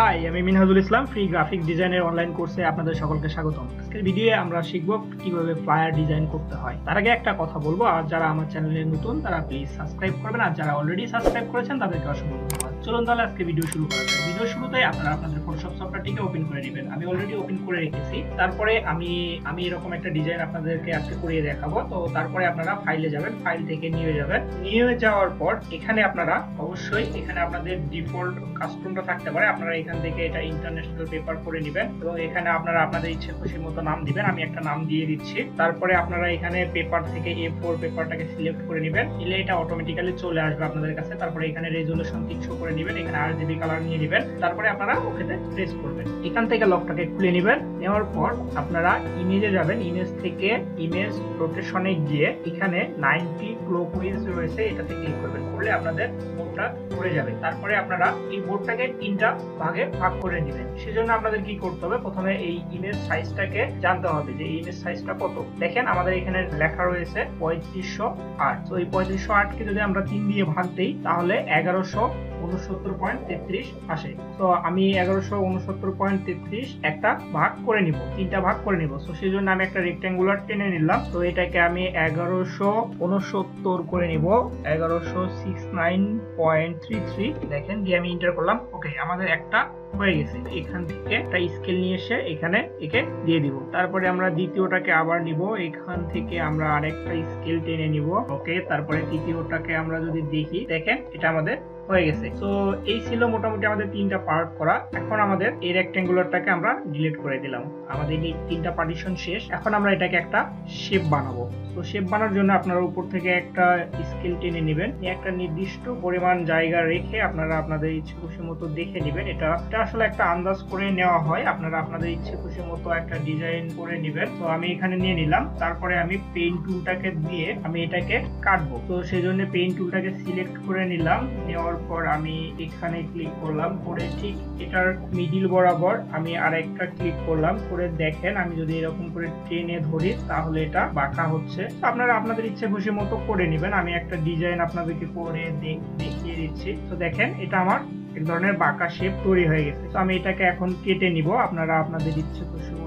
High আমি Minhajul Islam free graphic ডিজাইনের online কোর্সে আপনাদের সকলকে স্বাগত আজকের ভিডিওয়ে আমরা শিখব কীভাবে ফ্লায়ার ডিজাইন করতে হয়। তার আগে একটা কথা বলব, আর যারা আমার চ্যানেলে নতুন, তারা প্লিজ সাবস্ক্রাইব করবেন, আর যারা অলরেডি সাবস্ক্রাইব করেছেন, তাদেরকে অসংখ্য ধন্যবাদ। চলুন তাহলে আজকে ভিডিও শুরু করা যাক। ভিডিও শুরুতে আপনারা আপনাদের ফটোশপ সফটওয়্যারটিকে ওপেন করে নেবেন। আমি অলরেডি ওপেন করে রেখেছি। তারপরে আমি আমি এরকম একটা ডিজাইন আপনাদেরকে আজকে করিয়ে দেখাবো। তো তারপরে আপনারা ফাইলে যাবেন ফাইল থেকে নিয়ে যাবেন। নিয়ে যাওয়ার পর এখানে আপনারা অবশ্যই এখানে আপনাদের ডিফল্ট কাস্টমটা থাকতে পারে। আপনারা এখান থেকে এটা ইন্টারন্যাশনাল পেপার করে নেবেন এবং এখানে আপনারা আপনাদের ইচ্ছে খুশি মতো নাম দিবেন। আমি একটা নাম দিয়ে দিচ্ছি। তারপরে আপনারা এখানে পেপার থেকে এ ফোর পেপারটাকে সিলেক্ট করে নেবেন। নিলে এটা অটোমেটিক্যালি চলে আসবে আপনাদের কাছে। তারপরে এখানে রেজলিউশন তিনশো করে নেবেন। এখানে আর জিবি কালার নিয়ে নেবেন। তারপরে আপনারা ওকেতে প্রেস করবেন। এখান থেকে লকটাকে খুলে নেবেন, নেওয়ার পর আপনারা ইমেজে যাবেন ইমেজ থেকে ইমেজ রোটেশনে গিয়ে এখানে নাইনটি ক্লোকুইজ রয়েছে, এটাতে ক্লিক করবেন। করলে আপনাদের বোর্ডটা পড়ে যাবে। তারপরে আপনারা এই বোর্ডটাকে তিনটা ভাগে ভাগ করে নেবেন। সেজন্য আপনাদের কি করতে হবে? প্রথমে এই ইমেজ সাইজটাকে জানতে হবে যে ইমেজ সাইজটা কত। দেখেন আমাদের এখানে লেখা রয়েছে পঁয়ত্রিশশো আট। তো এই পঁয়ত্রিশশো আটকে যদি আমরা তিন দিয়ে ভাগ দিই, তাহলে এগারোশো উনসত্তর পয়েন্ট তেত্রিশ আসে। তো আমি এগারোশো উনসত্তর পয়েন্ট তেত্রিশ একটা ভাগ করে নিব, তিনটা ভাগ করে নিব। তো সেই জন্য আমি একটা রেক্টেঙ্গুলার টেনে নিলাম। তো এটাকে আমি এগারোশো উনসত্তর করে নিব। এগারোশো six nine point three three. দেখেন, দিয়ে আমি ইন্টার করলাম। ওকে আমাদের একটা হয়ে গেছে। এখান থেকে একটা স্কেল নিয়ে এসে এখানে একে দিয়ে দিব। তারপরে আমরা দ্বিতীয়টাকে আবার নিব। এখান থেকে আমরা আরেকটা স্কেল টেনে নিব। ওকে তারপরে তৃতীয়টাকে আমরা যদি দেখি, দেখেন, এটা আমাদের হয়ে গেছে। তো এই ছিল মোটামুটি আমাদের তিনটা পার্ট করা। এখন আমাদের এই রেক্টেঙ্গুলারটাকে আমরা ডিলিট করে দিলাম। আমাদের এই তিনটা পার্টিশন শেষ। এখন আমরা এটাকে একটা শেপ বানাবো। তো শেপ বানানোর জন্য আপনারা উপর থেকে একটা স্কেল টেনে নেবেন। একটা নির্দিষ্ট পরিমাণ জায়গা রেখে আপনারা আপনাদের ইচ্ছে খুশি মতো দেখে নেবেন। এটা এটা আসলে একটা আন্দাজ করে নেওয়া হয়। আপনারা আপনাদের ইচ্ছে খুশি মতো একটা ডিজাইন করে নেবেন। তো আমি এখানে নিয়ে নিলাম। তারপরে আমি পেইন্ট টুলটাকে দিয়ে আমি এটাকে কাটবো। তো সেই জন্য পেইন্ট টুলটাকে সিলেক্ট করে নিলাম। নেওয়ার পর আমি এখানে ক্লিক করলাম। করে ঠিক এটার মিডিল বরাবর আমি আরেকটা ক্লিক করলাম। করে দেখেন, আমি যদি এরকম করে টেনে ধরি, তাহলে এটা বাঁকা হচ্ছে। আপনারা আপনাদের ইচ্ছে খুশি মতো করে নেবেন। আমি একটা ডিজাইন আপনাদেরকে করে দেখিয়ে দিচ্ছি। তো দেখেন, এটা আমার এক ধরনের বাঁকা শেপ তৈরি হয়ে গেছে। তো আমি এটাকে এখন কেটে নিব। আপনারা আপনাদের ইচ্ছে খুশি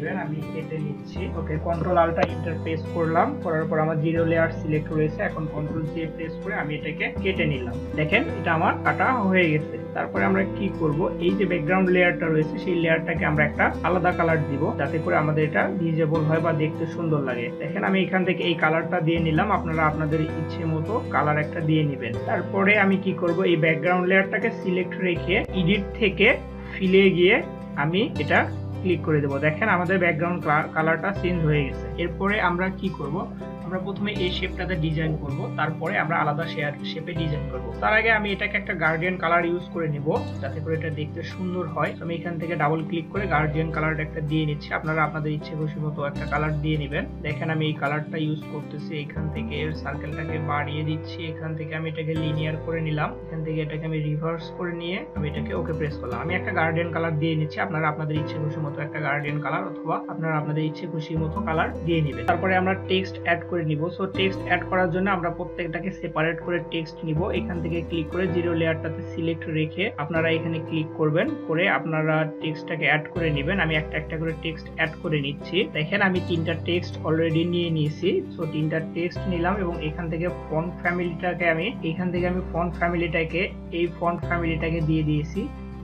নেবেন আমি কেটে নিচ্ছি। ওকে কন্ট্রোল আলটা ইন্টারফেস করলাম, করার পর আমার জিরো লেয়ার সিলেক্ট রয়েছে এখন কন্ট্রোল জে প্রেস করে আমি এটাকে কেটে নিলাম। দেখেন, এটা আমার কাটা হয়ে গেছে। তারপরে আমরা কি করব? এই যে ব্যাকগ্রাউন্ড লেয়ারটা রয়েছে, সেই লেয়ারটাকে আমরা একটা আলাদা কালার দিব, যাতে করে আমাদের এটা ভিজেবল হয় বা দেখতে সুন্দর লাগে। দেখেন, আমি এখান থেকে এই কালারটা দিয়ে নিলাম। আপনারা আপনাদের ইচ্ছে মতো কালার একটা দিয়ে নেবেন। তারপরে আমি কি করব? এই ব্যাকগ্রাউন্ড লেয়ারটাকে সিলেক্ট রেখে এডিট থেকে ফিলে গিয়ে আমি এটা ক্লিক করে দেবো। দেখেন আমাদের ব্যাকগ্রাউন্ড কালারটা চেঞ্জ হয়ে গেছে। এরপরে আমরা কি করব? আমরা প্রথমে এই শেপটাতে ডিজাইন করব, তারপরে আমরা আলাদা শেয়ার শেপে ডিজাইন করব। তার আগে আমি এটাকে একটা গার্ডিয়ান কালার ইউজ করে নেব, যাতে করে এটা দেখতে সুন্দর হয়। আমি এখান থেকে ডাবল ক্লিক করে গার্ডিয়ান কালারটা একটা দিয়ে নিচ্ছি। আপনারা আপনাদের ইচ্ছে খুশি মতো একটা কালার দিয়ে নেবেন। দেখেন আমি এই কালারটা ইউজ করতেছি এখান থেকে, এর সার্কেলটাকে বাড়িয়ে দিচ্ছি। এখান থেকে আমি এটাকে লিনিয়ার করে নিলাম। এখান থেকে এটাকে আমি রিভার্স করে নিয়ে আমি এটাকে ওকে প্রেস করলাম। আমি একটা গার্ডিয়ান কালার দিয়ে নিচ্ছি। আপনারা আপনাদের ইচ্ছে খুশি মতো একটা গার্ডিয়ান কালার অথবা আপনারা আপনাদের ইচ্ছে খুশি মতো কালার দিয়ে নেবেন। তারপরে আমরা টেক্সট অ্যাড করে নিব। সো টেক্সট অ্যাড করার জন্য আমরা প্রত্যেকটাকে সেপারেট করে টেক্সট নিব। এখান থেকে ক্লিক করে জিরো লেয়ারটাতে সিলেক্ট রেখে আপনারা এখানে ক্লিক করবেন। করে আপনারা টেক্সটটাকে অ্যাড করে নেবেন। আমি একটা একটা করে টেক্সট অ্যাড করে নিচ্ছি। দেখেন আমি তিনটা টেক্সট অলরেডি নিয়ে নিয়েছি। সো তিনটা টেক্সট নিলাম এবং এখান থেকে ফন্ট ফ্যামিলিটাকে আমি, এখান থেকে আমি ফন্ট ফ্যামিলিটাকে এই ফন্ট ফ্যামিলিটাকে দিয়ে দিয়েছি।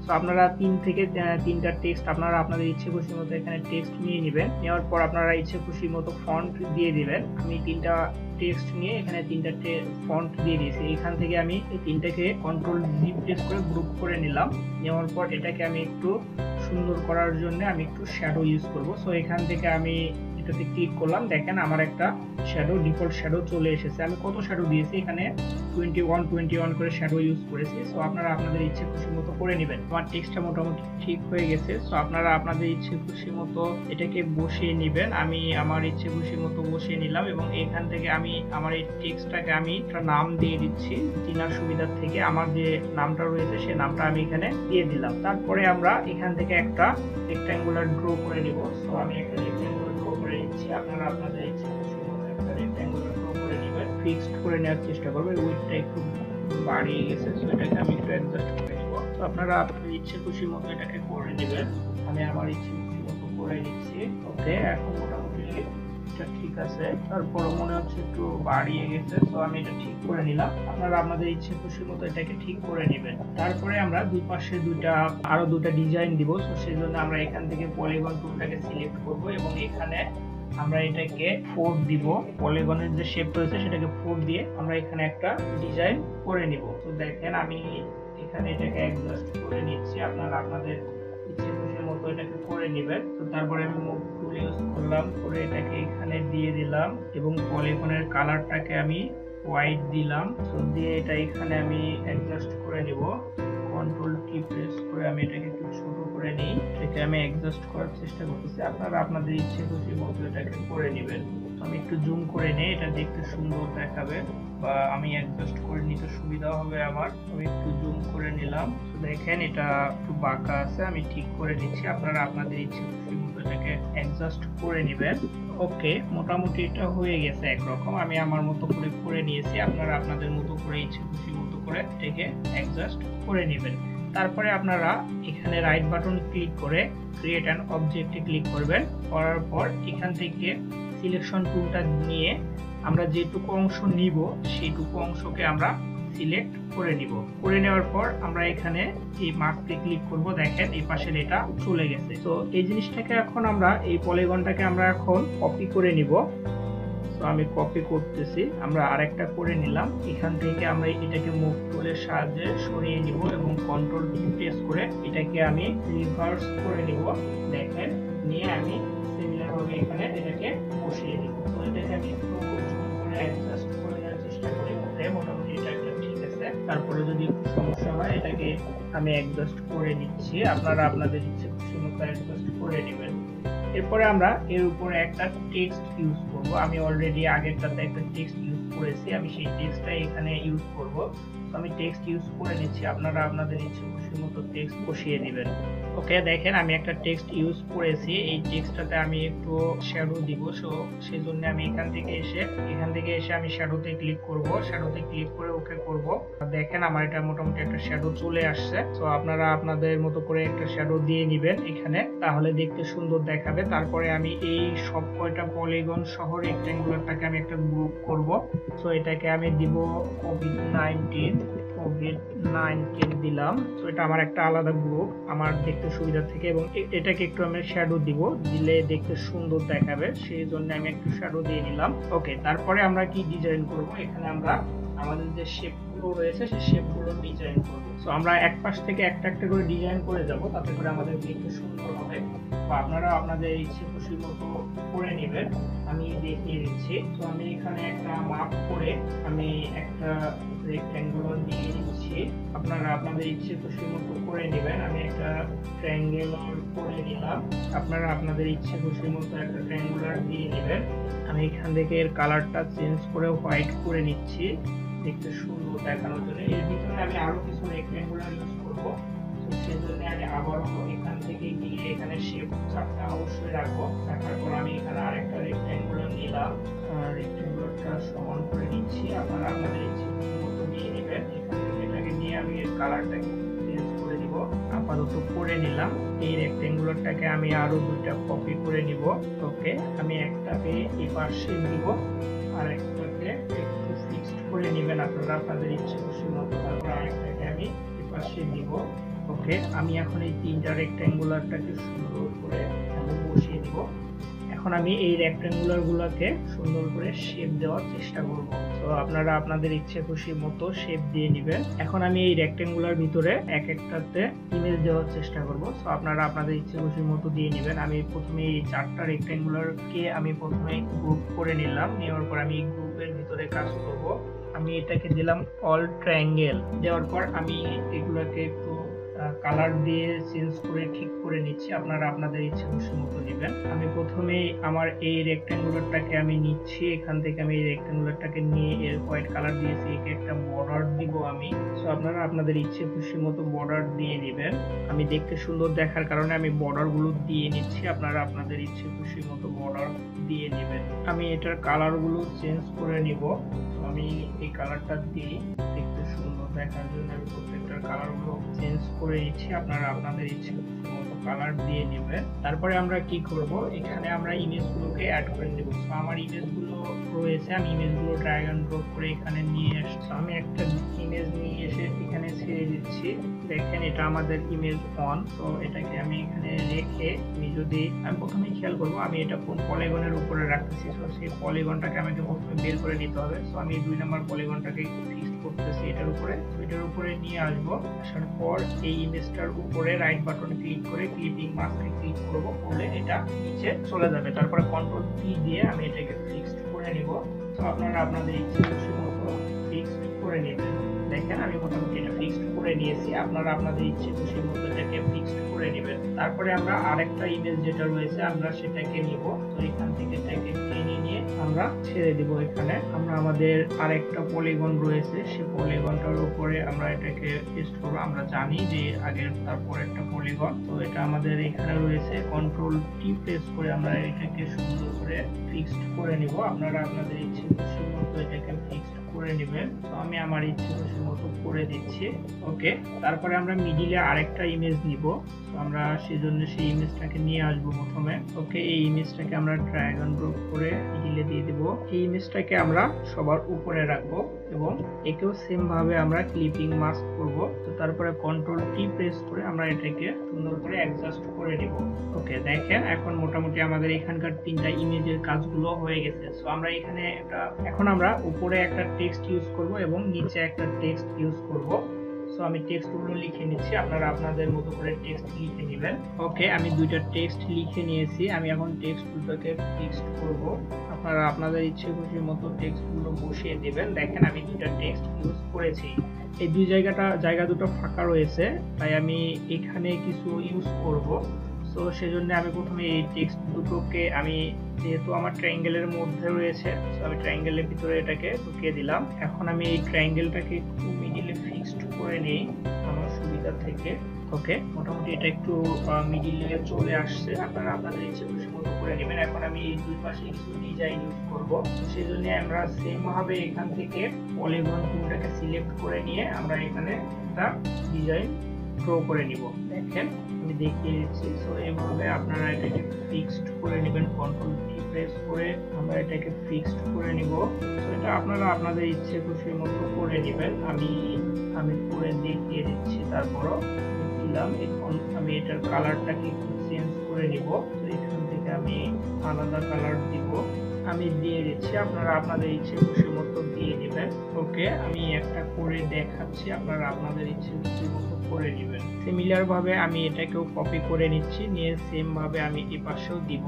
তো আপনারা তিন থেকে তিনটা টেক্সট আপনারা আপনাদের ইচ্ছে খুশি মতো এখানে টেক্সট নিয়ে নেবেন। নেওয়ার পর আপনারা ইচ্ছে খুশি মতো ফন্ট দিয়ে দিবেন। আমি তিনটা টেক্সট নিয়ে এখানে তিনটা ফন্ট দিয়ে দিয়েছি। এখান থেকে আমি এই তিনটাকে কন্ট্রোল জি প্রেস করে গ্রুপ করে নিলাম। নেওয়ার পর এটাকে আমি একটু সুন্দর করার জন্য আমি একটু শ্যাডো ইউজ করব। সো এখান থেকে আমি এটাতে ক্লিক করলাম। দেখেন আমার একটা শ্যাডো ডিফল্ট শ্যাডো চলে এসেছে। আমি কত শ্যাডো দিয়েছি? এখানে টোয়েন্টি ওয়ান টোয়েন্টি ওয়ান করে শ্যাডো ইউজ করেছি। সো আপনারা আপনাদের ইচ্ছে খুশি মতো করে নেবেন। আমার টেক্সটটা মোটামুটি ঠিক হয়ে গেছে। সো আপনারা আপনাদের ইচ্ছে খুশি মতো এটাকে বসিয়ে নেবেন। আমি আমার ইচ্ছে খুশি মতো বসিয়ে নিলাম এবং এখান থেকে আমি আমার এই টেক্সটটাকে আমি একটা নাম দিয়ে দিচ্ছি। চিনার সুবিধার থেকে আমার যে নামটা রয়েছে সেই নামটা আমি এখানে দিয়ে দিলাম। তারপরে আমরা এখান থেকে একটা রেক্ট্যাঙ্গুলার ড্র করে নিব। সো আমি একটা রেক্ট্যাঙ্গুলার ড্র করে নিচ্ছি। আপনারা আপনাদের ইচ্ছে ফিক্সড করে নেওয়ার চেষ্টা করবেন উইথটা একটু বাড়িয়ে গেছে আমি একটু অ্যাডজাস্ট করে আপনারা আপনাদের ইচ্ছে খুশি মতো এটাকে করে নেবেন। আমি আমার ইচ্ছে খুশি মতো করে নিচ্ছি। ওকে এখন মোটামুটি এটা ঠিক আছে। তারপর মনে হচ্ছে একটু বাড়িয়ে গেছে তো আমি এটা ঠিক করে নিলাম। আপনারা আপনাদের ইচ্ছে খুশি মতো এটাকে ঠিক করে নেবেন। তারপরে আমরা দুই পাশে দুইটা, আরও দুটা ডিজাইন দিব তো সেই জন্য আমরা এখান থেকে পলিগন টুলটাকে সিলেক্ট করব এবং এখানে আমরা এটাকে ফোর দিব। পলিগনের যে শেপ রয়েছে সেটাকে ফোর দিয়ে আমরা এখানে একটা ডিজাইন করে নিব। তো দেখেন আমি এখানে এটাকে অ্যাডজাস্ট করে নিচ্ছি। আপনারা আপনাদের ইচ্ছে খুশি মতো এটাকে করে নেবেন। তো তারপরে আমি মুভ টুল ইউজ করলাম, করে এটাকে এখানে দিয়ে দিলাম এবং পলিগনের কালারটাকে আমি হোয়াইট দিলাম। তো দিয়ে এটা এখানে আমি অ্যাডজাস্ট করে নিব। কন্ট্রোল কি প্রেস করে আমি এটাকে করে নিই, এটাকে আমি অ্যাডজাস্ট করার চেষ্টা করতেছি। আপনারা আপনাদের ইচ্ছে খুশি মতো এটাকে করে নেবেন। তো আমি একটু জুম করে নিই, এটা দেখতে সুন্দর দেখাবে। বা আমি অ্যাডজাস্ট করে নিতে সুবিধা হবে আমার। আমি একটু জুম করে নিলাম। দেখেন, এটা একটু বাঁকা আছে, আমি ঠিক করে নিচ্ছি। আপনারা আপনাদের ইচ্ছে খুশি মতো এটাকে অ্যাডজাস্ট করে নেবেন। ওকে, মোটামুটি এটা হয়ে গেছে একরকম। আমি আমার মতো করে করে নিয়েছি। আপনারা আপনাদের মতো করে, ইচ্ছে খুশি মতো করে এটাকে অ্যাডজাস্ট করে নেবেন। তারপরে আপনারা এখানে রাইট বাটন ক্লিক করে ক্রিয়েট অ্যান অবজেক্টে ক্লিক করবেন। করার পর এখান থেকে সিলেকশন টুলটা নিয়ে আমরা যেটুকু অংশ নিব সেইটুকু অংশকে আমরা সিলেক্ট করে নিব। করে নেওয়ার পর আমরা এখানে এই মার্ককে ক্লিক করব। দেখেন এই পাশের এটা চলে গেছে। তো এই জিনিসটাকে এখন আমরা, এই পলিগনটাকে আমরা এখন কপি করে নিব। তো আমি কপি করতেছি। আমরা আরেকটা করে নিলাম। এখান থেকে আমরা এটাকে মুভ টুলের সাহায্যে সরিয়ে নিব এবং কন্ট্রোল কি প্রেস করে এটাকে আমি রিভার্স করে নিব। দেখেন, নিয়ে আমি সিমিলার ভাবে এখানে এটাকে বসিয়ে দিব তো এটাকে আমি একটু অ্যাডজাস্ট করে নেওয়ার চেষ্টা করি। মোটামুটি এটা একটা ঠিক আছে। তারপরে যদি সমস্যা হয়, এটাকে আমি অ্যাডজাস্ট করে নিচ্ছি। আপনারা আপনাদের ইচ্ছে খুশি মতো অ্যাডজাস্ট করে নেবেন। এরপরে আমরা এর উপরে একটা টেক্সট ইউজ করব। আমি অলরেডি আগেরটাতে একটা টেক্সট ইউজ করেছি। আমি সেই টেক্সটটাই এখানে ইউজ করব। আমি টেক্সট ইউজ করে নিচ্ছি আপনারা আপনাদের ইচ্ছে খুশি মতো টেক্সট বসিয়ে দিবেন ওকে, দেখেন আমি একটা টেক্সট ইউজ করেছি। এই টেক্সটটাতে আমি একটু শ্যাডো দিব সো সেই জন্য আমি এখান থেকে এসে, এখান থেকে এসে আমি শ্যাডোতে ক্লিক করব। শ্যাডোতে ক্লিক করে ওকে করব। দেখেন আমার এটা মোটামুটি একটা শ্যাডো চলে আসছে। তো আপনারা আপনাদের মতো করে একটা শ্যাডো দিয়ে নেবেন এখানে, তাহলে দেখতে সুন্দর দেখাবে। তারপরে আমি এই সব কয়টা পলিগন সহ রেক্টেঙ্গুলারটাকে আমি একটা গ্রুপ করব। তো এটাকে আমি দিব কোভিড নাইনটিন কোভিড নাইনটিন দিলাম। তো এটা আমার একটা আলাদা গ্রুপ আমার দেখতে সুবিধা থেকে এবং এটাকে একটু আমি শ্যাডো দিব, দিলে দেখতে সুন্দর দেখাবে সেই জন্য আমি একটু শ্যাডো দিয়ে নিলাম। ওকে তারপরে আমরা কি ডিজাইন করব? এখানে আমরা আমাদের যে শেপগুলো রয়েছে, সেই শেপগুলো ডিজাইন করব। সো আমরা এক পাশ থেকে একটা একটা করে ডিজাইন করে যাব, তাতে করে আমাদের দেখতে সুন্দর হবে। বা আপনারা আপনাদের ইচ্ছে খুশি মতো করে নেবেন। আমি দেখিয়ে দিচ্ছি। তো আমি এখানে একটা মাপ করে আমি একটা রেক্ট্যাঙ্গুলার দিয়ে দিচ্ছি। আপনারা আপনাদের ইচ্ছে খুশি মতো করে নেবেন। আমি একটা ট্রায়াঙ্গুলার করে নিলাম। আপনারা আপনাদের ইচ্ছে খুশি মতো একটা ট্রায়াঙ্গুলার দিয়ে নেবেন। আমি এখান থেকে এর কালারটা চেঞ্জ করে হোয়াইট করে নিচ্ছি। দেখতে সুন্দর দেখানোর জন্য। এর ভিতরে আমি আরও কিছু রেক্ট্যাঙ্গুলার ইউজ করব। তো সেজন্য আমি আবারও এখান থেকে গিয়ে এখানে শেপ চাপটা অবশ্যই রাখব। রাখার পর আমি এখানে আরেকটা রেক্ট্যাঙ্গুলার নিলাম। রেক্ট্যাঙ্গুলারটা সমান করে নিচ্ছি। আপনারা আপনাদের আমি এর চেঞ্জ করে দিব আপাতত করে নিলাম। এই রেক্ট্যাঙ্গুলারটাকে আমি আরও দুইটা কপি করে নিব। ওকে, আমি একটাকে এই পাশে দিব আর একটাকে একটু ফিক্সড করে নেবেন আপনারা, আপনাদের ইচ্ছে খুশি মতো। তারপর আরেকটাকে আমি এই পাশে দিব ওকে, আমি এখন এই তিনটা রেক্ট্যাঙ্গুলারটাকে সুন্দর করে বসিয়ে দিব এখন আমি এই রেক্ট্যাঙ্গুলার গুলোকে সুন্দর করে শেপ দেওয়ার চেষ্টা করব। তো আপনারা আপনাদের ইচ্ছে খুশি মতো শেপ দিয়ে নেবেন। এখন আমি এই রেক্ট্যাঙ্গুলার ভিতরে এক একটাতে ইমেজ দেওয়ার চেষ্টা করব। তো আপনারা আপনাদের ইচ্ছে খুশি মতো দিয়ে নেবেন। আমি প্রথমে এই চারটা রেক্ট্যাঙ্গুলার কে আমি প্রথমে গ্রুপ করে নিলাম। নেওয়ার পর আমি গ্রুপের ভিতরে কাজ করব। আমি এটাকে দিলাম অল ট্রায়াঙ্গেল দেওয়ার পর আমি এগুলোকে কালার দিয়ে চেঞ্জ করে, ঠিক করে নিচ্ছি। আপনারা আপনাদের ইচ্ছে মতো নেবেন। আমি প্রথমে আমার এই রেক্ট্যাঙ্গুলারটাকে আমি নিচ্ছি। এখান থেকে আমি এই রেক্ট্যাঙ্গুলারটাকে নিয়ে এর হোয়াইট কালার দিয়েছি। একে একটা বর্ডার দিব আমি। সো আপনারা আপনাদের ইচ্ছে খুশি মতো বর্ডার দিয়ে নেবেন। আমি দেখতে সুন্দর দেখার কারণে আমি বর্ডারগুলো দিয়ে নিচ্ছি। আপনারা আপনাদের ইচ্ছে খুশি মতো বর্ডার দিয়ে নেবেন। আমি এটার কালারগুলো চেঞ্জ করে নিব। আমি এই কালারটা দিই। দেখতে সুন্দর দেখার জন্য আমি প্রত্যেকটার কালারগুলো চেঞ্জ করে নিচ্ছি, আপনারা আপনাদের ইচ্ছে মতো কালার দিয়ে নেবেন। তারপরে আমরা কি করব? এখানে আমরা ইমেজ গুলোকে অ্যাড করে দেবো তো আমার ইমেজগুলো রয়েছে, আমি ইমেজগুলো ড্র্যাগ এন্ড ড্রপ করে এখানে নিয়ে আসছি। আমি একটা ইমেজ নিয়ে এসে এখানে ছেড়ে দিচ্ছি। দেখেন, এটা আমাদের ইমেজ অন তো এটাকে আমি এখানে রেখে আমি যদি, আমি প্রথমে খেয়াল করব, আমি এটা কোন পলিগনের উপরে রাখতেছি। তো সেই পলিগনটাকে আমাকে প্রথমে বের করে নিতে হবে। তো আমি দুই নম্বর পলিগনটাকে করতেছি এটার উপরে। তো এটার উপরে নিয়ে আসব। আসার পর এই ইমেজটার উপরে রাইট বাটনে ক্লিক করে ক্লিপিং মাস্কে ক্লিক করব। করলে এটা নিচে চলে যাবে। তারপরে কন্ট্রোল পি দিয়ে আমি এটাকে ফিক্সড করে নিব। তো আপনারা আপনাদের ইচ্ছে মতো ফিক্সড করে নেবেন। দেখেন আমি মোটামুটি এটা ফিক্সড করে নিয়েছি। আপনারা আপনাদের ইচ্ছে খুশি মতো এটাকে ফিক্সড করে নেবেন। তারপরে আমরা আরেকটা ইমেজ যেটা রয়েছে, আমরা সেটাকে নিব। তো এখান থেকে এটাকে টেনে নিয়ে আমরা ছেড়ে দিব এখানে। আমরা আমাদের আরেকটা পলিগন রয়েছে সেই পলিগনটার উপরে আমরা এটাকে পেস্ট করব। আমরা জানি যে আগের, তারপর একটা পলিগন তো এটা আমাদের এখানে রয়েছে। কন্ট্রোল টি প্রেস করে আমরা এটাকে সুন্দর করে ফিক্সড করে নিব। আপনারা আপনাদের ইচ্ছে মতো এটাকে ফিক্সড করে নেবেন। তো আমি আমার ইচ্ছে মতো করে দিচ্ছি। ওকে, তারপরে আমরা মিডিলে আরেকটা ইমেজ নিব। তো আমরা সেজন্য সেই ইমেজটাকে নিয়ে আসব প্রথমে। ওকে, এই ইমেজটাকে আমরা ড্রাগন ড্রপ করে মিডিলে দিয়ে দেব। এই ইমেজটাকে আমরা সবার উপরে রাখব এবং একেও সেম ভাবে আমরা ক্লিপিং মাস্ক করব। তো তারপরে কন্ট্রোল টি প্রেস করে আমরা এটাকে সুন্দর করে অ্যাডজাস্ট করে নিব। ওকে, দেখেন এখন মোটামুটি আমাদের এখানকার তিনটা ইমেজের কাজগুলো হয়ে গেছে। সো আমরা এখানে একটা, এখন আমরা উপরে একটা টেক্সট ইউজ করব এবং নিচে একটা টেক্সট ইউজ করব। সো আমি টেক্সটগুলো লিখে নিচ্ছি। আপনারা আপনাদের মতো করে টেক্সট লিখে নেবেন। ওকে আমি দুইটা টেক্সট লিখে নিয়েছি। আমি এখন টেক্সট দুটোকে ফিক্সড করব। আপনারা আপনাদের ইচ্ছে খুশি মতো টেক্সটগুলো বসিয়ে দেবেন। দেখেন, আমি দুইটা টেক্সট ইউজ করেছি। এই দুই জায়গাটা, জায়গা দুটো ফাঁকা রয়েছে। তাই আমি এখানে কিছু ইউজ করব। সো সেজন্য আমি প্রথমে এই টেক্সট দুটোকে আমি, যেহেতু আমার ট্রায়াঙ্গেলের মধ্যে রয়েছে তো আমি ট্রায়াঙ্গেলের ভিতরে এটাকে ঢুকিয়ে দিলাম। এখন আমি এই ট্রায়াঙ্গেলটাকে একটু মিডিলে ফিক্সড করে নিই আমার সুবিধা থেকে। ওকে, মোটামুটি এটা একটু মিডিলে চলে আসছে। আপনারা আপনাদের ইচ্ছে খুশি মতো করে নেবেন। এখন আমি এই দুই পাশে কিছু ডিজাইন ইউজ করব। সেই জন্য আমরা সেম ভাবে এখান থেকে পলিগন টুলটাকে সিলেক্ট করে নিয়ে আমরা এখানে একটা ডিজাইন ড্র করে নিব। দেখেন, আমি দেখিয়ে দিচ্ছি। সো এইভাবে আপনারা এটাকে ফিক্সড করে নেবেন কন্ট্রোল কি প্রেস করে আমরা এটাকে ফিক্সড করে নিব। তো এটা আপনারা আপনাদের ইচ্ছে খুশি মতো করে নেবেন। আমি আমি করে দেখিয়ে দিচ্ছি, তারপরও দিলাম। এখন আমি এটার কালারটাকে চেঞ্জ করে নিব। তো এখান থেকে আমি আলাদা কালার দিব। আমি দিয়ে দিচ্ছি, আপনারা আপনাদের ইচ্ছে খুশি মতো দিয়ে দিবেন। ওকে, আমি একটা করে দেখাচ্ছি, আপনারা আপনাদের ইচ্ছে খুশি মতো করে নেবেন সিমিলার ভাবে আমি এটাকেও কপি করে নিচ্ছি, নিয়ে সেম ভাবে আমি এই পাশেও দিব।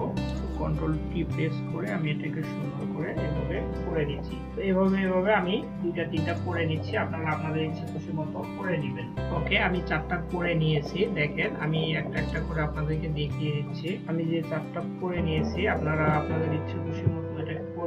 কন্ট্রোল টি প্রেস করে আমি এটাকে সুন্দর করে এভাবে করে নিচ্ছি। তো এভাবে এভাবে আমি দুইটা, তিনটা করে নিচ্ছি, আপনারা আপনাদের ইচ্ছে খুশি মতো করে নেবেন ওকে, আমি চারটা করে নিয়েছি, দেখেন, আমি একটা একটা করে আপনাদেরকে দেখিয়ে দিচ্ছি। আমি যে চারটা করে নিয়েছি, আপনারা আপনাদের ইচ্ছে খুশি মতো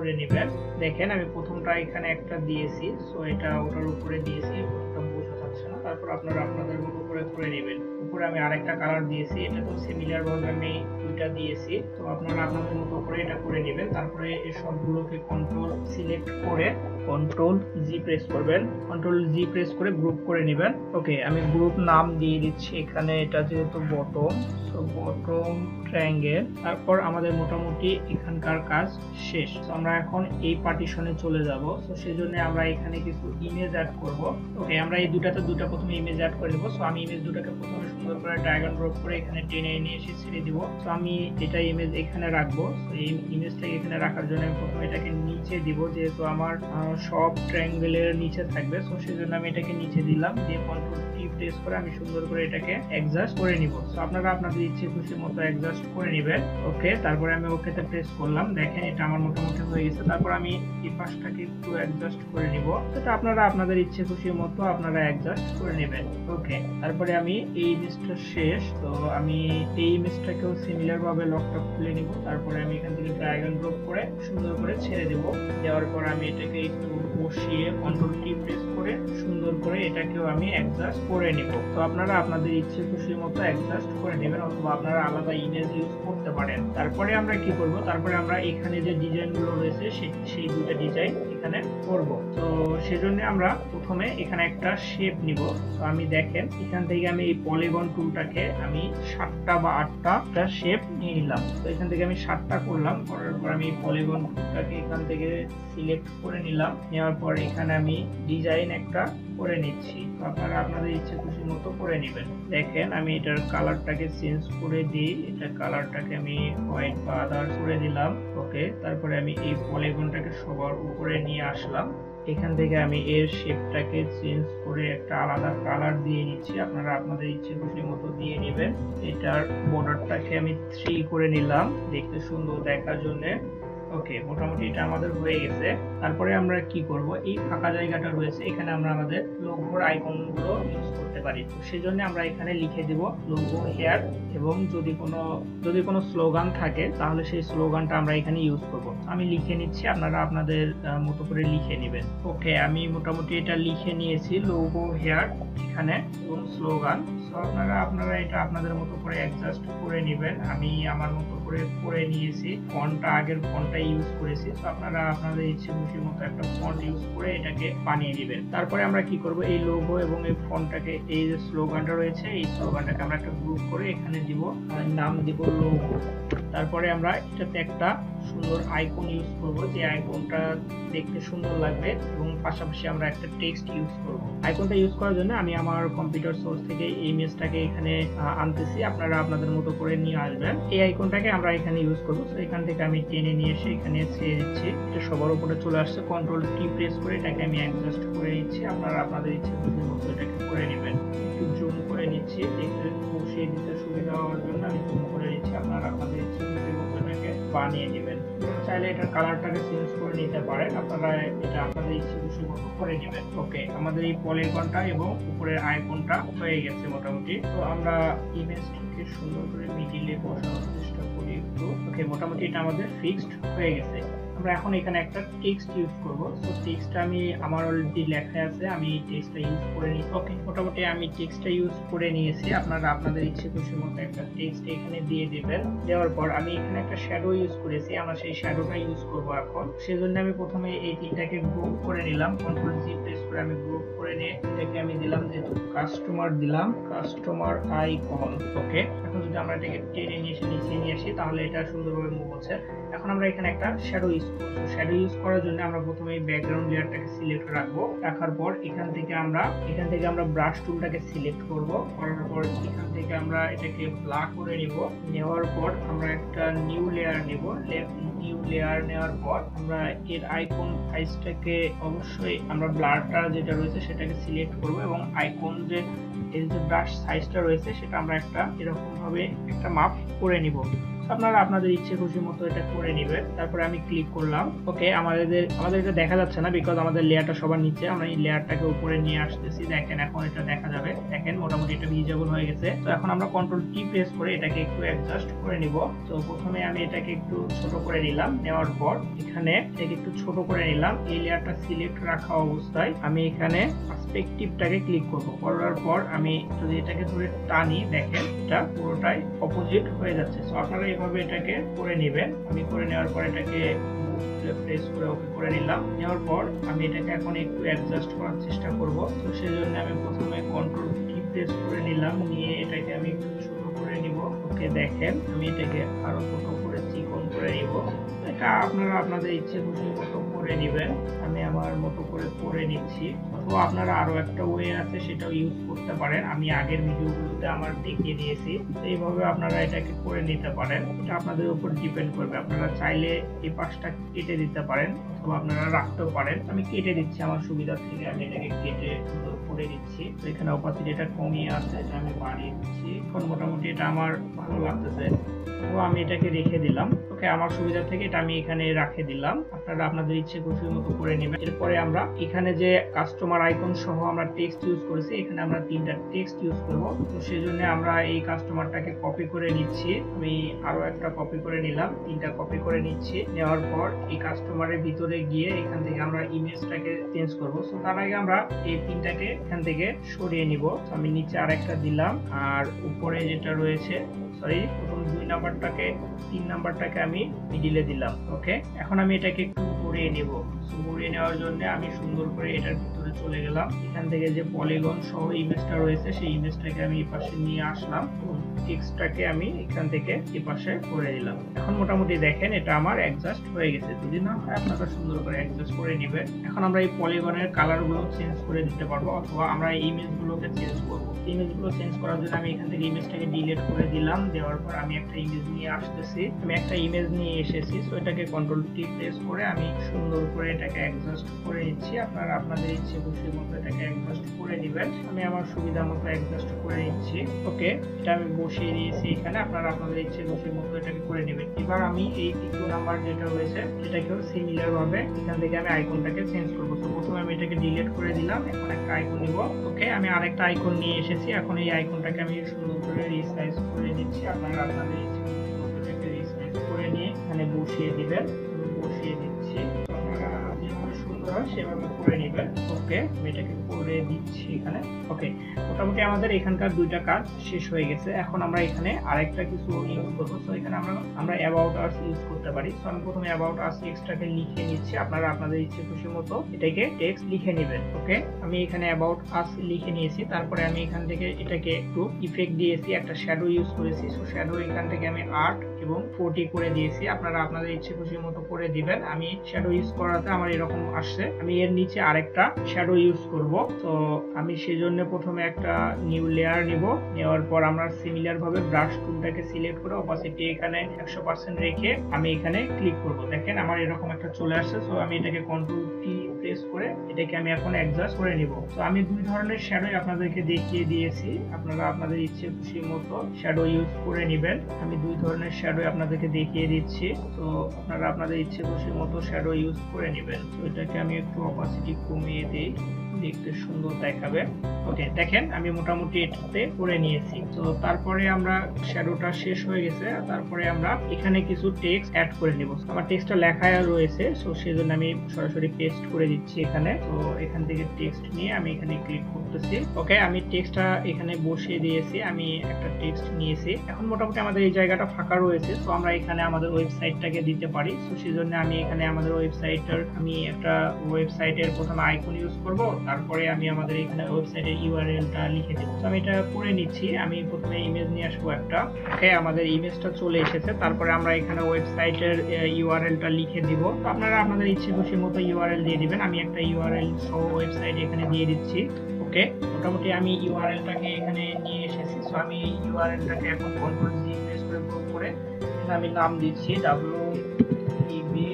করে নেবেন। দেখেন, আমি প্রথমটা এখানে একটা দিয়েছি সো এটা ওটার উপরে দিয়েছি, ওটা বোঝা যাচ্ছে না। তারপর আপনারা আপনাদের মতো করে করে নেবেন। উপরে আমি আরেকটা কালার দিয়েছি, এটা তো সিমিলার ভাবে আমি দুইটা দিয়েছি। তো আপনারা আপনাদের মতো করে এটা করে নেবেন। তারপরে এই সবগুলোকে কন্ট্রোল সিলেক্ট করে কন্ট্রোল জি প্রেস করবেন। কন্ট্রোল জি প্রেস করে গ্রুপ করে নেবেন। ওকে আমি গ্রুপ নাম দিয়ে দিচ্ছি। এখানে এটা যেহেতু বটম সো বটম ট্রায়াঙ্গেল তারপর আমাদের মোটামুটি এখানকার কাজ শেষ। তো আমরা এখন এই পার্টিশনে চলে যাব। তো সেজন্য আমরা এখানে কিছু ইমেজ অ্যাড করব। ওকে আমরা এই দুটাতে দুটো প্রথমে ইমেজ অ্যাড করে দেবো। সো আমি ইমেজ দুটাকে প্রথমে সুন্দর করে ড্রাগন ড্রপ করে এখানে টেনে এনে এসে ছেড়ে দিব। তো আমি এটা ইমেজ এখানে রাখব। তো এই ইমেজটাকে এখানে রাখার জন্য আমি প্রথমে এটাকে নিচে দিব। যেহেতু আমার সব ট্রায়াঙ্গেলের নিচে থাকবে। সো সেজন্য আমি এটাকে নিচে দিলাম। দিয়ে কন্ট্রোল টি প্রেস করে আমি সুন্দর করে এটাকে অ্যাডজাস্ট করে নিব। সো আপনারা আপনাদের ইচ্ছে খুশি মতো অ্যাডজাস্ট করে নেবেন। ওকে তারপরে আমি ওকেতে প্রেস করলাম। দেখেন, এটা আমার মোটামুটি হয়ে গেছে। তারপর আমি এই পাশটাকে একটু অ্যাডজাস্ট করে নিব। সেটা আপনারা আপনাদের ইচ্ছে খুশি মতো আপনারা অ্যাডজাস্ট করে নেবেন। ওকে তারপরে আমি এই ইমেজটা শেষ। তো আমি এই ইমেজটাকেও সিমিলার ভাবে লকটা খুলে নিব। তারপরে আমি এখান থেকে ড্রাগন ড্রপ করে সুন্দর করে ছেড়ে দেব। দেওয়ার পর আমি এটাকে বসিয়ে কন্ট্রোল প্রেস করে সুন্দর করে এটাকেও আমি অ্যাডজাস্ট করে নেব। তো আপনারা আপনাদের ইচ্ছে খুশির মতো অ্যাডজাস্ট করে নেবেন অথবা আপনারা আলাদা ইমেজ ইউজ করতে পারেন। তারপরে আমরা কি করব? তারপরে আমরা এখানে যে ডিজাইনগুলো রয়েছে সেই দুটো ডিজাইন এখানে করব। তো সেজন্য আমরা প্রথমে এখানে একটা শেপ নিব। তো আমি দেখেন, এখান থেকে আমি এই পলিগন টুলটাকে আমি সাতটা বা আটটা একটা শেপ নিয়ে নিলাম। তো এখান থেকে আমি সাতটা করলাম, করার পর আমি পলিগন টুলটাকে এখান থেকে সিলেক্ট করে নিলাম। নেওয়ার পর এখানে আমি ডিজাইন একটা করে নিচ্ছি। তো আপনারা আপনাদের ইচ্ছে খুশি মতো করে নেবেন। দেখেন, আমি এটার কালারটাকে চেঞ্জ করে দিই। এটা কালারটাকে আমি হোয়াইট বা আদার করে দিলাম। ওকে, তারপরে আমি এই পলিগনটাকে সবার উপরে নিয়ে আসলাম। এখান থেকে আমি এর শেপটাকে চেঞ্জ করে একটা আলাদা কালার দিয়ে নিচ্ছি। আপনারা আপনাদের ইচ্ছে খুশি মতো দিয়ে নেবেন। এটার বর্ডারটাকে আমি থ্রি করে নিলাম। দেখতে সুন্দর দেখার জন্য। ওকে মোটামুটি এটা আমাদের হয়ে গেছে। তারপরে আমরা কি করব? এই ফাঁকা জায়গাটা রয়েছে, এখানে আমরা আমাদের লোগোর আইকনগুলো ইউজ করতে পারি। তো সেজন্য আমরা এখানে লিখে দিব লোগো হেয়ার এবং যদি কোনো যদি কোনো স্লোগান থাকে, তাহলে সেই স্লোগানটা আমরা এখানে ইউজ করব। আমি লিখে নিচ্ছি, আপনারা আপনাদের মতো করে লিখে নেবেন। ওকে আমি মোটামুটি এটা লিখে নিয়েছি লোগো হেয়ার এখানে এবং স্লোগান সো আপনারা আপনারা এটা আপনাদের মতো করে অ্যাডজাস্ট করে নেবেন। আমি আমার মতো করে করে নিয়েছি। ফন্টটা আগের ফন্টটা ইউজ করেছি। তো আপনারা, আপনাদের ইচ্ছে খুশি মতো একটা ফন্ট ইউজ করে এটাকে বানিয়ে নেবেন। তারপরে আমরা কি করব? এই লোগো এবং এই ফন্টটাকে এই যে স্লোগানটা রয়েছে, এই স্লোগানটাকে আমরা একটা গ্রুপ করে এখানে দিব নাম দিব লোগো তারপরে আমরা এটাতে একটা সুন্দর আইকন ইউজ করব, যে আইকনটা দেখতে সুন্দর লাগবে এবং পাশাপাশি আমরা একটা টেক্সট ইউজ করব। আইকনটা ইউজ করার জন্য আমি আমার কম্পিউটার সোর্স থেকে ইমেজটাকে এখানে আনতেছি। আপনারা আপনাদের মতো করে নিয়ে আসবেন। এই আইকনটাকে আমরা এখানে ইউজ করব। তো এখান থেকে আমি টেনে নিয়ে এসে এখানে ছেড়ে দিচ্ছি। এটা সবার উপরে চলে আসছে। কন্ট্রোল টি প্রেস করে এটাকে আমি অ্যাডজাস্ট করে নিচ্ছি। আপনারা আপনাদের ইচ্ছে খুশি মতো এটাকে করে নেবেন। একটু জুম করে নিচ্ছি। দেখতে বসিয়ে দিতে সুবিধা হওয়ার জন্য আমি জুম করে নিচ্ছি। আপনারা আপনাদের ইচ্ছে খুশি মতো এটাকে বানিয়ে নেবেন। চাইলে এটার কালারটাকে চেঞ্জ করে নিতে পারেন। আপনারা এটা আপনাদের ইচ্ছে খুশি মতো করে নেবেন। ওকে আমাদের এই পলিগনটা এবং উপরের আইকনটা হয়ে গেছে মোটামুটি। তো আমরা ইমেজটাকে সুন্দর করে মিডিলে বসানোর চেষ্টা ওকে মোটামুটি এটা আমাদের ফিক্সড হয়ে গেছে। আমরা এখন এখানে একটা টেক্সট ইউজ করব। সো টেক্সটটা আমি আমার অলরেডি লেখা আছে, আমি টেক্সটটা ইউজ করে নিই। ওকে মোটামুটি আমি টেক্সটটা ইউজ করে নিয়েছি। আপনারা আপনাদের ইচ্ছে খুশি মতো একটা টেক্সট এখানে দিয়ে দিবেন। দেওয়ার পর আমি এখানে একটা শ্যাডো ইউজ করেছি। আমরা সেই শ্যাডোটা ইউজ করব এখন। সেজন্য আমি প্রথমে এই তিনটাকে গ্রুপ করে নিলাম। কন্ট্রোল জি প্রেস করে আমি গ্রুপ করে নিয়ে এটাকে আমি দিলাম যেহেতু কাস্টমার দিলাম। কাস্টমার আইকন ওকে এখন যদি আমরা এটাকে টেনে নিয়ে এসে নিচে নিয়ে আসি, তাহলে এটা সুন্দরভাবে মুভ হচ্ছে। এখন আমরা এখানে একটা শ্যাডো ইউজ শ্যাডো ইউজ করার জন্য আমরা প্রথমে ব্যাকগ্রাউন্ড লেয়ারটাকে সিলেক্ট রাখব। রাখার পর এখান থেকে আমরা, এখান থেকে আমরা ব্রাশ টুলটাকে সিলেক্ট করব। করার পর এখান থেকে আমরা এটাকে ব্লাক করে নিব। নেওয়ার পর আমরা একটা নিউ লেয়ার নিব। নিউ লেয়ার নেওয়ার পর আমরা এর আইকন সাইজটাকে অবশ্যই আমরা ব্লারটা যেটা রয়েছে সেটাকে সিলেক্ট করব এবং আইকন যে, এর যে ব্রাশ সাইজটা রয়েছে সেটা আমরা একটা এরকম ভাবে একটা মাপ করে নিব। আপনারা আপনাদের ইচ্ছে খুশি মতো এটা করে নেবেন। তারপরে আমি ক্লিক করলাম। ওকে আমাদের আমাদের এটা দেখা যাচ্ছে না বিকজ আমাদের লেয়ারটা সবার নিচে। আমরা এই লেয়ারটাকে উপরে নিয়ে আসতেছি। দেখেন, এখন এটা দেখা যাবে। দেখেন মোটামুটি এটা ভিজিবল হয়ে গেছে। তো এখন আমরা কন্ট্রোল টি প্রেস করে এটাকে একটু অ্যাডজাস্ট করে নিব। তো প্রথমে আমি এটাকে একটু ছোট করে নিলাম, নেওয়ার পর এখানে এটাকে একটু ছোট করে নিলাম। এই লেয়ারটা সিলেক্ট রাখা অবস্থায় আমি এখানে পার্সপেক্টিভটাকে ক্লিক করব। করার পর আমি যদি এটাকে ধরে টানি, দেখেন এটা পুরোটাই অপোজিট হয়ে যাচ্ছে। তো আপনারা এইভাবে এটাকে করে নেবেন। আমি করে নেওয়ার পর এটাকে প্রেস করে ওকে করে নিলাম। নেওয়ার পর আমি এটাকে এখন একটু অ্যাডজাস্ট করার চেষ্টা করব। তো সেই জন্য আমি প্রথমে কন্ট্রোল প্রেস করে নিলাম, নিয়ে এটাকে আমি ছোট করে নিব। ওকে, দেখেন, আমি এটাকে আরও ছোট করে, চিকন করে নিব। এটা আপনারা আপনাদের ইচ্ছে খুশি মতো করে নেবেন। আমি আমার মতো করে করে নিচ্ছি। অথবা আপনারা আরও একটা ওয়ে আছে, সেটাও ইউজ করতে পারেন। আমি আগের ভিডিওগুলোতে আমার দেখিয়ে দিয়েছি। এইভাবে আপনারা এটাকে করে নিতে পারেন। এটা আপনাদের উপর ডিপেন্ড করবে। আপনারা চাইলে এই পাশটা কেটে দিতে পারেন। অথবা আপনারা রাখতেও পারেন। আমি কেটে দিচ্ছি, আমার সুবিধা থেকে আমি এটাকে কেটে করে দিচ্ছি। তো এখানে অপাসিটিটা কমিয়ে আসছে এটা আমি বাড়িয়ে দিচ্ছি। এখন মোটামুটি এটা আমার ভালো লাগতেছে। তো আমি এটাকে রেখে দিলাম। ওকে, আমার সুবিধা থেকে এটা আমি এখানে রাখে দিলাম। আপনারা আপনাদের ইচ্ছে খুশি মতো করে নেবেন। এরপরে আমরা এখানে যে কাস্টমার আইকন সহ আমরা টেক্সট ইউজ করেছি, এখানে আমরা তিনটা টেক্সট ইউজ করব। তো সেই জন্য আমরা এই কাস্টমারটাকে কপি করে নিচ্ছি। আমি আরও একটা কপি করে নিলাম। তিনটা কপি করে নিচ্ছি। নেওয়ার পর এই কাস্টমারের ভিতরে গিয়ে এখান থেকে আমরা ইমেজটাকে চেঞ্জ করব। সো তার আগে আমরা এই তিনটাকে এখান থেকে সরিয়ে নিব। আমি নিচে আরেকটা দিলাম। আর উপরে যেটা রয়েছে সরি প্রথম দুই নাম্বারটাকে, তিন নাম্বারটাকে আমি মিডিলে দিলাম ওকে এখন আমি এটাকে একটু ঘুরিয়ে নেব। ঘুরিয়ে নেওয়ার জন্য আমি সুন্দর করে এটার ভিতরে চলে গেলাম। এখান থেকে যে পলিগন সহ ইমেজটা রয়েছে, সেই ইমেজটাকে আমি এই পাশে নিয়ে আসলাম টেক্সটটাকে আমি এখান থেকে এই পাশে করে দিলাম। এখন মোটামুটি দেখেন, এটা আমার অ্যাডজাস্ট হয়ে গেছে। যদি না হয়, আপনারা সুন্দর করে অ্যাডজাস্ট করে নেবেন। এখন আমরা এই পলিগনের কালারগুলো চেঞ্জ করে দিতে পারব, অথবা আমরা ইমেজগুলোকে চেঞ্জ করব। ইমেজগুলো চেঞ্জ করার জন্য আমি এখান থেকে ইমেজটাকে ডিলিট করে দিলাম। দেওয়ার পর আমি একটা ইমেজ নিয়ে আসতেছি। আমি একটা ইমেজ নিয়ে এসেছি সো এটাকে কন্ট্রোল টি প্রেস করে আমি সুন্দর করে এটাকে অ্যাডজাস্ট করে নিচ্ছি। আপনারা আপনাদের ইচ্ছে খুশি মতো এটাকে অ্যাডজাস্ট করে নেবেন। আমি আমার সুবিধা মতো অ্যাডজাস্ট করে নিচ্ছি। ওকে এটা আমি বসিয়ে দিয়েছি এখানে। আপনারা আপনাদের ইচ্ছে খুশি মতো এটাকে করে নেবেন। এবার আমি এই দ্বিতীয় নাম্বার যেটা রয়েছে সেটাকেও সিমিলার ভাবে এখান থেকে আমি আইকনটাকে চেঞ্জ করব। তো প্রথমে আমি এটাকে ডিলিট করে দিলাম। এখন একটা আইকন নিব। ওকে আমি আরেকটা আইকন নিয়ে এসেছি। এখন এই আইকনটাকে আমি সুন্দর করে রিসাইজ করে দিচ্ছি আপনারা আপনাদের ইচ্ছে এটাকে রিসাইজ করে নিয়ে এখানে বসিয়ে দিবেন। হয় সেভাবে করে নেবেন ওকে, আমি এটাকে করে দিচ্ছি এখানে। ওকে, মোটামুটি আমাদের এখানকার দুইটা কাজ শেষ হয়ে গেছে। এখন আমরা এখানে আরেকটা কিছু ইউজ করব। তো এখানে আমরা আমরা অ্যাবাউট আস ইউজ করতে পারি। তো আমি প্রথমে অ্যাবাউট আস টেক্সটটাকে লিখে নিচ্ছি। আপনারা আপনাদের ইচ্ছে খুশি মতো এটাকে টেক্সট লিখে নেবেন। ওকে, আমি এখানে অ্যাবাউট আস লিখে নিয়েছি। তারপরে আমি এখান থেকে এটাকে একটু ইফেক্ট দিয়েছি। একটা শ্যাডো ইউজ করেছি। সো শ্যাডো এখান থেকে আমি আর্ট এবং ফোর্টি করে দিয়েছি। আপনারা আপনাদের ইচ্ছে খুশি মতো করে দিবেন। আমি শ্যাডো ইউজ করাতে আমার এরকম আসছে। আমি এর নিচে আরেকটা শ্যাডো ইউজ করব। তো আমি সেই জন্য প্রথমে একটা নিউ লেয়ার নিব। নেওয়ার পর আমরা সিমিলার ভাবে ব্রাশ টুলটাকে সিলেক্ট করে অপাসিটি এখানে একশো পার্সেন্ট রেখে আমি এখানে ক্লিক করব। দেখেন আমার এরকম একটা চলে আসছে। সো আমি এটাকে কন্ট্রোল টি প্রেস করে এটাকে আমি এখন অ্যাডজাস্ট করে নিব। তো আমি দুই ধরনের শ্যাডো আপনাদেরকে দেখিয়ে দিয়েছি। আপনারা আপনাদের ইচ্ছে খুশি মতো শ্যাডো ইউজ করে নেবেন। আমি দুই ধরনের শ্যাডো আপনাদেরকে দেখিয়ে দিচ্ছি। তো আপনারা আপনাদের ইচ্ছে খুশি মতো শ্যাডো ইউজ করে নেবেন। তো এটাকে আমি একটু অপাসিটি কমিয়ে দিই। দেখতে সুন্দর দেখাবে। ওকে দেখেন, আমি মোটামুটি এটাতে করে নিয়েছি। তো তারপরে আমরা শ্যাডোটা শেষ হয়ে গেছে তারপরে আমরা এখানে কিছু টেক্সট অ্যাড করে নিব। আমার টেক্সটটা লেখা রয়েছে সো সেজন্য আমি সরাসরি পেস্ট করে দিচ্ছি এখানে। তো এখান থেকে টেক্সট নিয়ে আমি এখানে ক্লিক করতেছি। ওকে আমি টেক্সটটা এখানে বসিয়ে দিয়েছি, আমি একটা টেক্সট নিয়েছি। এখন মোটামুটি আমাদের এই জায়গাটা ফাঁকা রয়েছে তো আমরা এখানে আমাদের ওয়েবসাইটটাকে দিতে পারি। তো সেজন্য আমি এখানে আমাদের ওয়েবসাইটের আমি একটা ওয়েবসাইটের প্রথমে আইকন ইউজ করব তারপরে আমি আমাদের এখানে ওয়েবসাইটের ইউআরএলটা লিখে দেবো। তো আমি এটা করে নিচ্ছি। আমি প্রথমে ইমেজ নিয়ে আসব একটা। ওকে, আমাদের ইমেজটা চলে এসেছে। তারপরে আমরা এখানে ওয়েবসাইটের ইউআরএলটা লিখে দিব। তো আপনারা আপনাদের ইচ্ছে খুশি মতো ইউআরএল দিয়ে দিবেন। আমি একটা ইউআরএল সহ ওয়েবসাইট এখানে দিয়ে দিচ্ছি। ওকে, মোটামুটি আমি ইউআরএলটাকে এখানে নিয়ে এসেছি। সো আমি ইউআরএলটাকে এখন কন্ট্রোল জি প্রেস করে গ্রুপ করে আমি নাম দিচ্ছি। W E B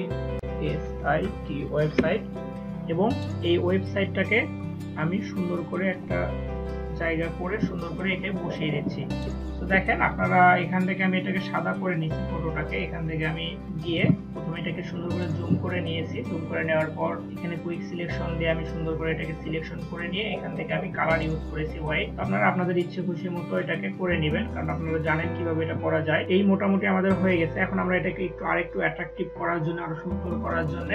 S I T website এবং এই ওয়েবসাইটটাকে আমি সুন্দর করে একটা জায়গা করে সুন্দর করে একে বসিয়ে দিচ্ছি। তো দেখেন, আপনারা এখান থেকে আমি এটাকে সাদা করে নিয়েছি ফটোটাকে। এখান থেকে আমি গিয়ে প্রথমে এটাকে সুন্দর করে জুম করে নিয়েছি। জুম করে নেওয়ার পর এখানে কুইক সিলেকশন দিয়ে আমি সুন্দর করে এটাকে সিলেকশন করে নিয়ে এখান থেকে আমি কালার ইউজ করেছি হোয়াইট আপনারা আপনাদের ইচ্ছে খুশি মতো এটাকে করে নেবেন, কারণ আপনারা জানেন কীভাবে এটা করা যায়। এই মোটামুটি আমাদের হয়ে গেছে। এখন আমরা এটাকে একটু আরেকটু অ্যাট্রাকটিভ করার জন্য, আরও সুন্দর করার জন্য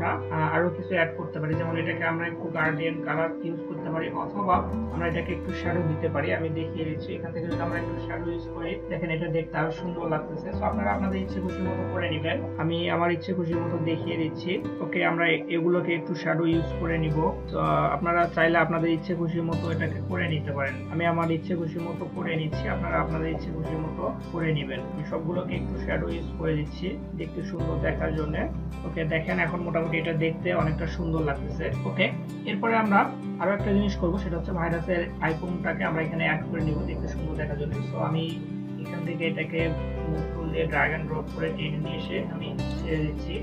আমরা আরও কিছু অ্যাড করতে পারি। যেমন এটাকে আমরা একটু গার্ডিয়ান কালার ইউজ করতে পারি, অথবা আমরা এটাকে একটু শ্যাডো দিতে পারি। আমি দেখিয়ে দিচ্ছি, এখান থেকে যদি আমরা একটু শ্যাডো ইউজ করি, দেখেন এটা দেখতে আরও সুন্দর লাগতেছে। তো আপনারা আপনাদের ইচ্ছে খুশি মতো করে নেবেন। আমি আমার ইচ্ছে খুশি মতো দেখিয়ে দিচ্ছি। ওকে আমরা এগুলোকে একটু শ্যাডো ইউজ করে নিব। তো আপনারা চাইলে আপনাদের ইচ্ছে খুশি মতো এটাকে করে নিতে পারেন। আমি আমার ইচ্ছে খুশি মতো করে নিচ্ছি, আপনারা আপনাদের ইচ্ছে খুশি মতো করে নেবেন। আমি সবগুলোকে একটু শ্যাডো ইউজ করে দিচ্ছি, দেখতে সুন্দর দেখার জন্য। ওকে দেখেন এখন মোটামুটি এটা দেখতে অনেকটা সুন্দর লাগতেছে। ওকে এরপরে আমরা আরও একটা জিনিস করব, সেটা হচ্ছে ভাইরাসের আইকনটাকে আমরা এখানে অ্যাড করে নিব, দেখতে সুন্দর দেখার জন্য। সো আমি এখান থেকে এটাকে দিয়ে ড্র্যাগ এন্ড ড্রপ করে টেনে নিয়ে এসে আমি ছেড়ে দিচ্ছি।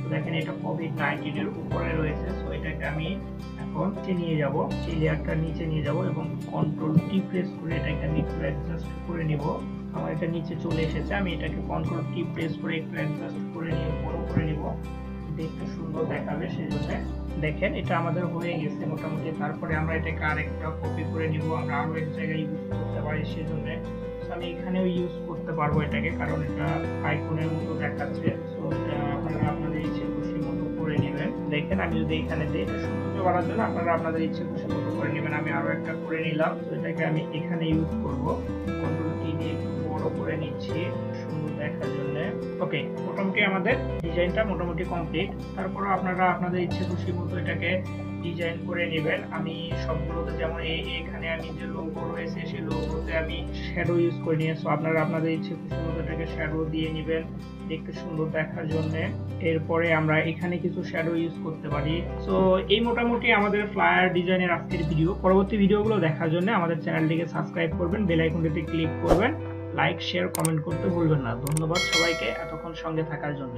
তো দেখেন এটা কোভিড নাইন্টিন এর উপরে রয়েছে। সো এটাকে আমি এখন নিয়ে যাব এই লেয়ারটা নিচে নিয়ে যাব এবং কন্ট্রোল টি প্রেস করে এটাকে আমি একটু অ্যাডজাস্ট করে নিব। আমার এটা নিচে চলে এসেছে, আমি এটাকে কন্ট্রোল টি প্রেস করে একটু অ্যাডজাস্ট করে নিয়ে বড় করে নিব। দেখতে সুন্দর দেখাবে, সেই জন্য দেখেন, এটা আমাদের হয়ে গেছে মোটামুটি। তারপরে আমরা এটাকে আরেকটা কপি করে নিব, আমরা আরও এক জায়গায় ইউজ করতে পারি সেজন্য আমি এখানেও ইউজ করতে পারব এটাকে, কারণ এটা আইকনের মতো দেখাচ্ছে। সো আপনারা আপনাদের ইচ্ছে খুশি মতো করে নেবেন। দেখেন, আমি যদি এখানে দিই সৌন্দর্য বাড়ার জন্য আপনারা আপনাদের ইচ্ছে খুশি মতো করে নেবেন। আমি আরও একটা করে নিলাম। তো এটাকে আমি এখানে ইউজ করব। কন্ট্রোল টি দিয়ে একটু বড় করে নিচ্ছি। দেখার জন্য। ওকে মোটামুটি আমাদের ডিজাইনটা মোটামুটি কমপ্লিট তারপর আপনারা আপনাদের ইচ্ছে খুশি মতো এটাকে ডিজাইন করে নেবেন। আমি সবগুলোতে যেমন এই এখানে আমি যে লোগো রয়েছে, সেই লোগোতে আমি শ্যাডো ইউজ করে নিয়ে সো আপনারা আপনাদের ইচ্ছে খুশি মতো এটাকে শ্যাডো দিয়ে নেবেন দেখতে সুন্দর দেখার জন্য। এরপরে আমরা এখানে কিছু শ্যাডো ইউজ করতে পারি। সো এই মোটামুটি আমাদের ফ্লায়ার ডিজাইনের আজকের ভিডিও পরবর্তী ভিডিওগুলো দেখার জন্য আমাদের চ্যানেলটিকে সাবস্ক্রাইব করবেন বেল আইকনটিতে ক্লিক করবেন। লাইক শেয়ার কমেন্ট করতে ভুলবেন না। ধন্যবাদ সবাইকে এতক্ষণ সঙ্গে থাকার জন্য।